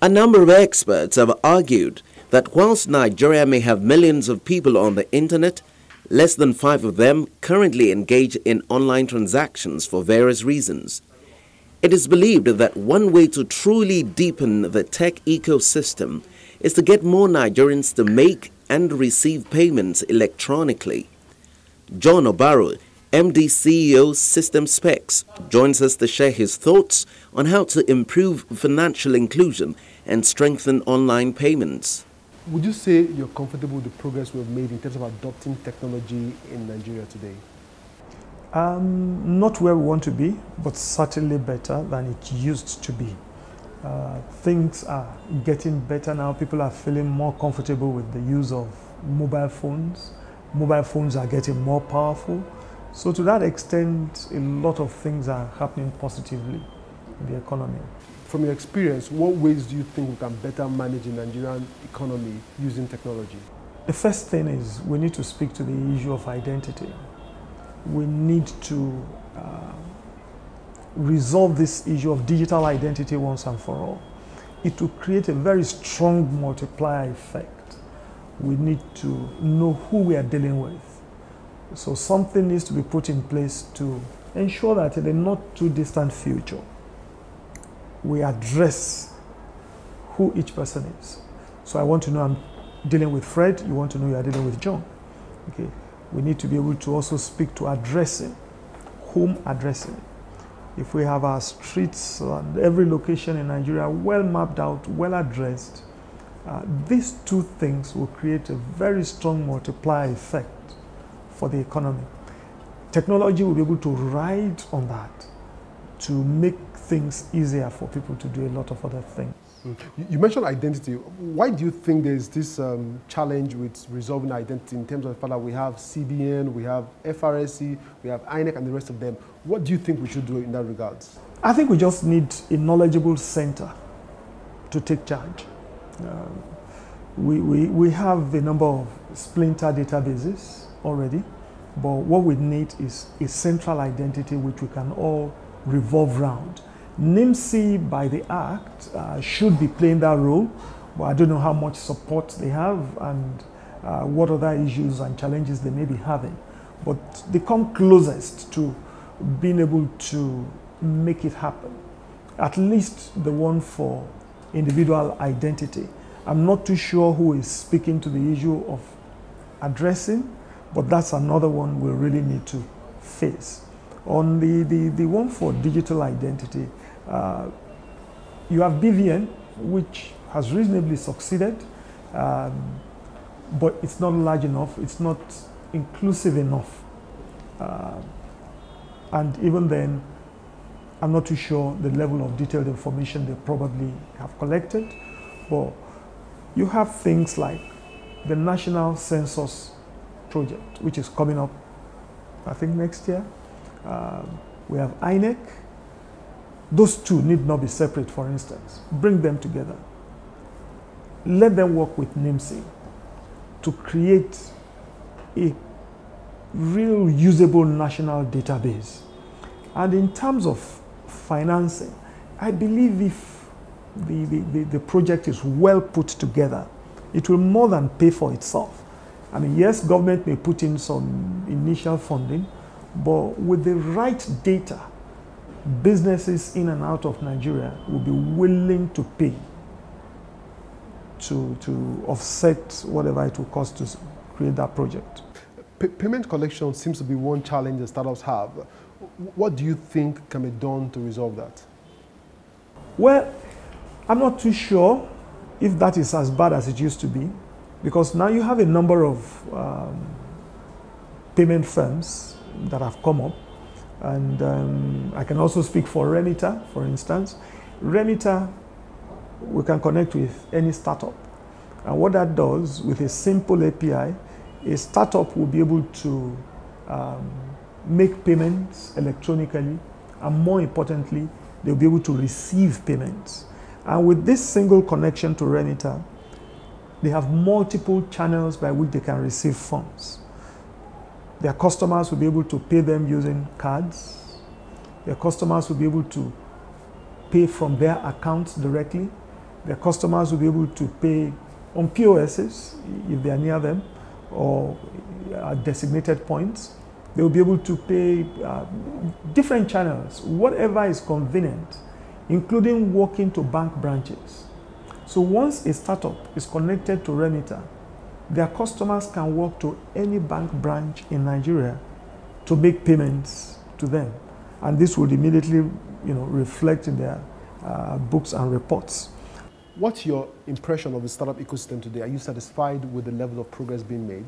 A number of experts have argued that whilst Nigeria may have millions of people on the internet, less than five of them currently engage in online transactions for various reasons. It is believed that one way to truly deepen the tech ecosystem is to get more Nigerians to make and receive payments electronically. John Obaro, MD CEO SystemSpecs, joins us to share his thoughts on how to improve financial inclusion and strengthen online payments. Would you say you're comfortable with the progress we've made in terms of adopting technology in Nigeria today? Um, not where we want to be, but certainly better than it used to be. Uh, things are getting better now. People are feeling more comfortable with the use of mobile phones. Mobile phones are getting more powerful. So to that extent, a lot of things are happening positively in the economy. From your experience, what ways do you think we can better manage the Nigerian economy using technology? The first thing is we need to speak to the issue of identity. We need to uh, resolve this issue of digital identity once and for all. It will create a very strong multiplier effect. We need to know who we are dealing with. So something needs to be put in place to ensure that in the not too distant future, we address who each person is. So I want to know I'm dealing with Fred, you want to know you are dealing with John. Okay. We need to be able to also speak to addressing, whom addressing. If we have our streets and every location in Nigeria well mapped out, well addressed, uh, these two things will create a very strong multiplier effect for the economy. Technology will be able to ride on that to make things easier for people to do a lot of other things. Mm. You mentioned identity. Why do you think there's this um, challenge with resolving identity in terms of the fact that we have CBN, we have FRSC, we have INEC, and the rest of them? What do you think we should do in that regard? I think we just need a knowledgeable center to take charge. Um, we, we, we have a number of splinter databases already, but what we need is a central identity which we can all revolve around. NIMC by the Act uh, should be playing that role, but I don't know how much support they have and uh, what other issues and challenges they may be having. But they come closest to being able to make it happen. At least the one for individual identity. I'm not too sure who is speaking to the issue of addressing, but that's another one we really need to face. On the, the, the one for digital identity, uh, you have BVN, which has reasonably succeeded, um, but it's not large enough, it's not inclusive enough. Uh, and even then, I'm not too sure the level of detailed information they probably have collected, but you have things like the National Census Project, which is coming up, I think, next year. Um, we have INEC. Those two need not be separate, for instance. Bring them together. Let them work with NIMC to create a real usable national database. And in terms of financing, I believe if the, the, the, project is well put together, it will more than pay for itself. I mean, yes, government may put in some initial funding, but with the right data, businesses in and out of Nigeria will be willing to pay to, to offset whatever it will cost to create that project. P payment collection seems to be one challenge that startups have. What do you think can be done to resolve that? Well, I'm not too sure if that is as bad as it used to be, because now you have a number of um, payment firms that have come up. And um, I can also speak for Remita, for instance. Remita, we can connect with any startup. And what that does with a simple API, a startup will be able to um, make payments electronically, and more importantly, they'll be able to receive payments. And with this single connection to Remita, they have multiple channels by which they can receive funds. Their customers will be able to pay them using cards. Their customers will be able to pay from their accounts directly. Their customers will be able to pay on POSs if they are near them or at designated points. They will be able to pay uh, different channels, whatever is convenient, including walking to bank branches. So once a startup is connected to Remita, their customers can walk to any bank branch in Nigeria to make payments to them. And this would immediately you know, reflect in their uh, books and reports. What's your impression of the startup ecosystem today? Are you satisfied with the level of progress being made?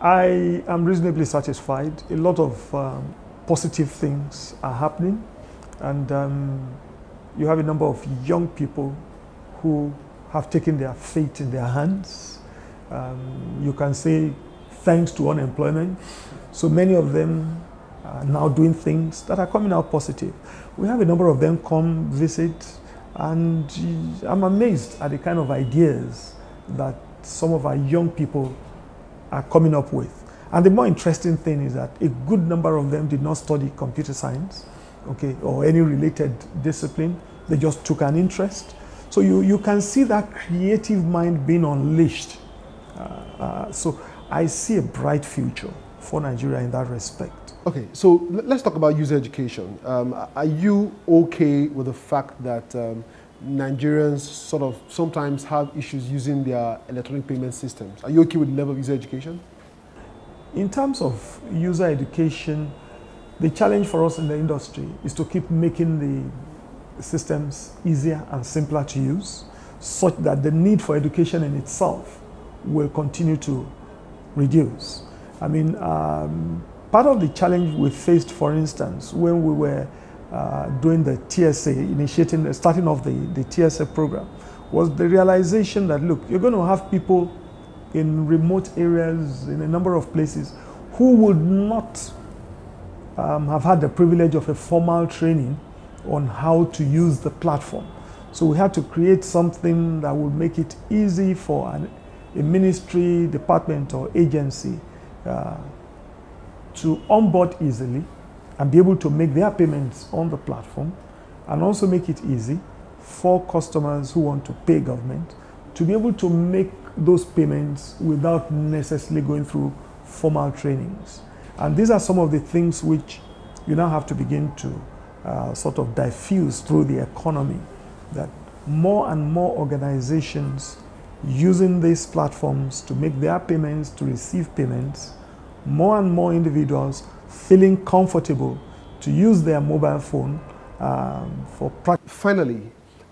I am reasonably satisfied. A lot of um, positive things are happening, and um, you have a number of young people who have taken their fate in their hands. Um, you can say thanks to unemployment. So many of them are now doing things that are coming out positive. We have a number of them come visit, and I'm amazed at the kind of ideas that some of our young people are coming up with. And the more interesting thing is that a good number of them did not study computer science, okay, or any related discipline. They just took an interest. So you, you can see that creative mind being unleashed. Uh, uh, so I see a bright future for Nigeria in that respect. Okay, so let's talk about user education. Um, are you okay with the fact that um, Nigerians sort of sometimes have issues using their electronic payment systems. Are you okay with the level of user education? In terms of user education, the challenge for us in the industry is to keep making the systems easier and simpler to use such that the need for education in itself will continue to reduce. I mean, um, part of the challenge we faced, for instance, when we were uh, doing the TSA, initiating, the, starting off the, the TSA program, was the realization that, look, you're going to have people in remote areas, in a number of places, who would not um, have had the privilege of a formal training on how to use the platform. So we had to create something that would make it easy for an, a ministry, department, or agency uh, to onboard easily and be able to make their payments on the platform and also make it easy for customers who want to pay government to be able to make those payments without necessarily going through formal trainings. And these are some of the things which you now have to begin to uh, sort of diffuse through the economy that more and more organizations using these platforms to make their payments, to receive payments, more and more individuals feeling comfortable to use their mobile phone um, for practice. Finally,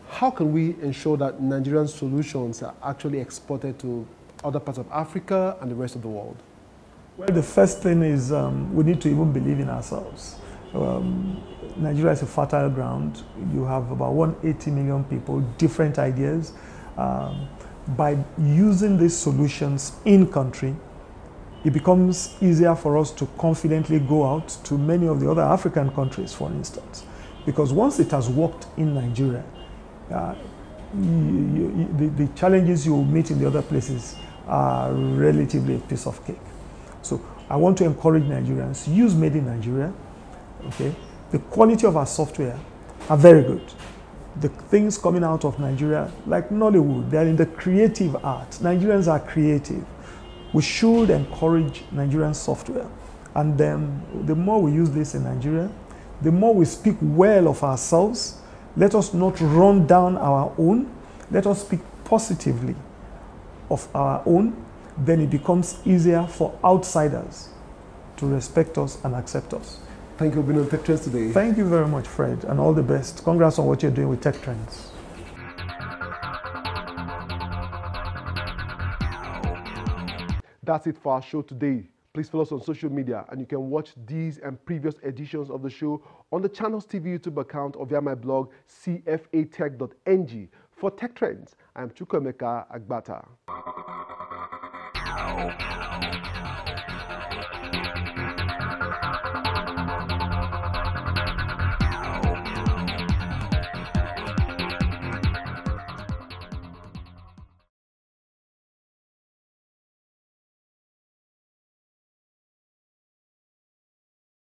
how can we ensure that Nigerian solutions are actually exported to other parts of Africa and the rest of the world? Well, the first thing is um, we need to even believe in ourselves. Um, Nigeria is a fertile ground. You have about 180 million people, different ideas. Um, by using these solutions in country, it becomes easier for us to confidently go out to many of the other African countries, for instance. Because once it has worked in Nigeria, uh, you, you, the, the, challenges you meet in the other places are relatively a piece of cake. So I want to encourage Nigerians, use made in Nigeria, okay? The quality of our software are very good. The things coming out of Nigeria, like Nollywood, they're in the creative art. Nigerians are creative we should encourage Nigerian software. And then the more we use this in Nigeria, the more we speak well of ourselves. Let us not run down our own. Let us speak positively of our own. Then it becomes easier for outsiders to respect us and accept us. Thank you for being on Tech Trends today. Thank you very much, Fred, and all the best. Congrats on what you're doing with Tech Trends. That's it for our show today. Please follow us on social media and you can watch these and previous editions of the show on the Channels TV YouTube account or via my blog cfatech.ng. For Tech Trends, I am Chukwuemeka Agbata.